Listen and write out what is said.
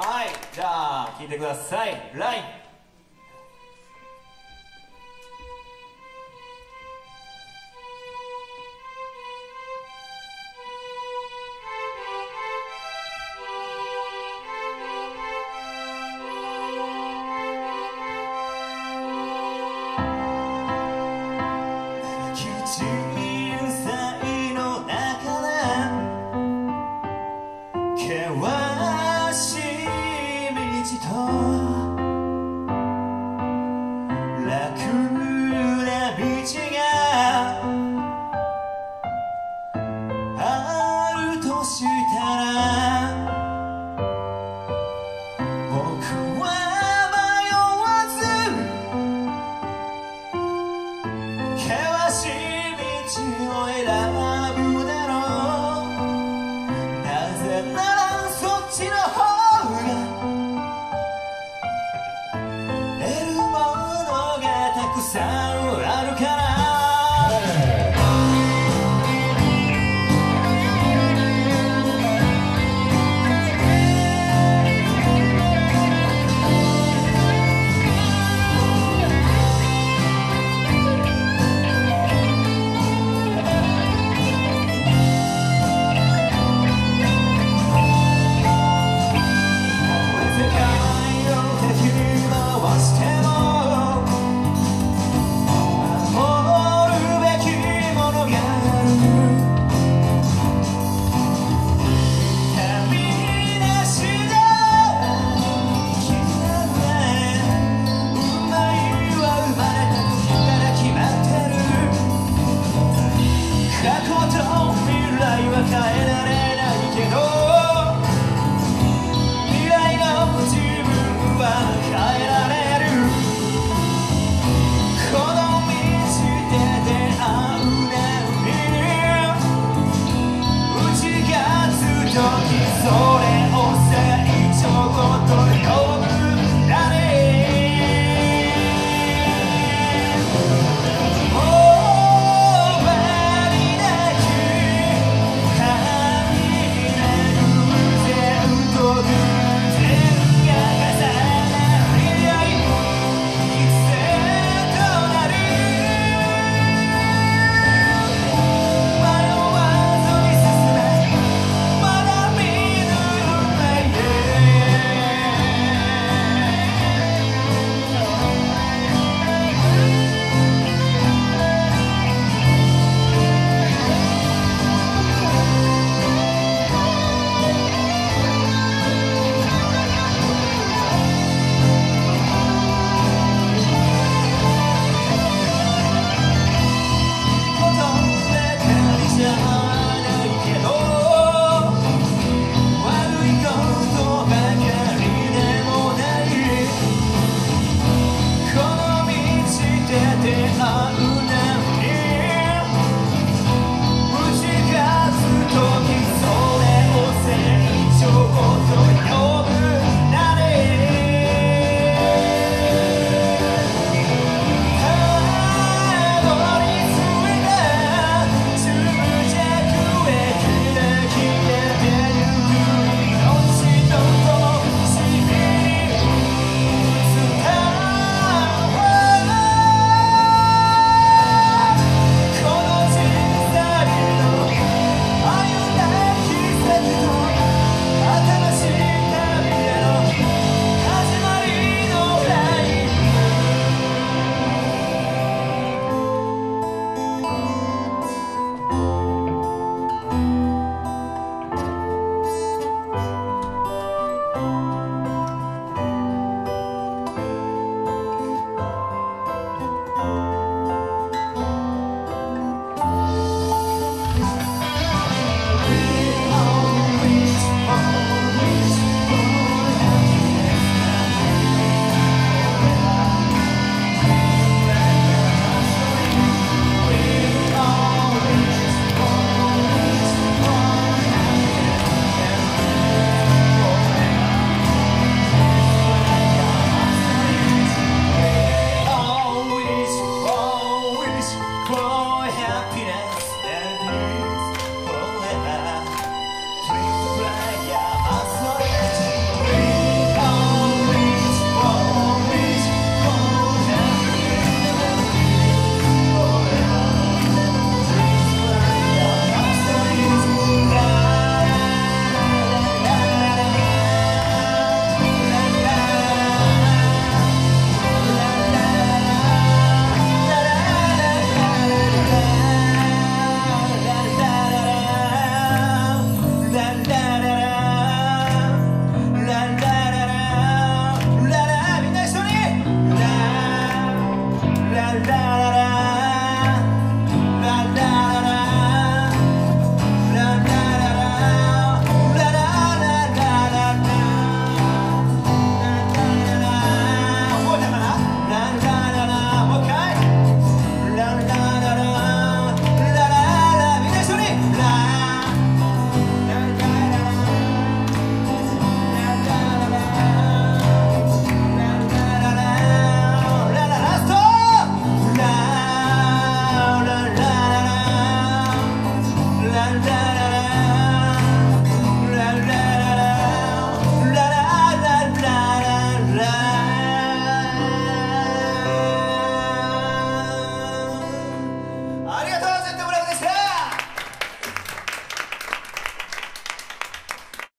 はいじゃあ聞いてください「LINE」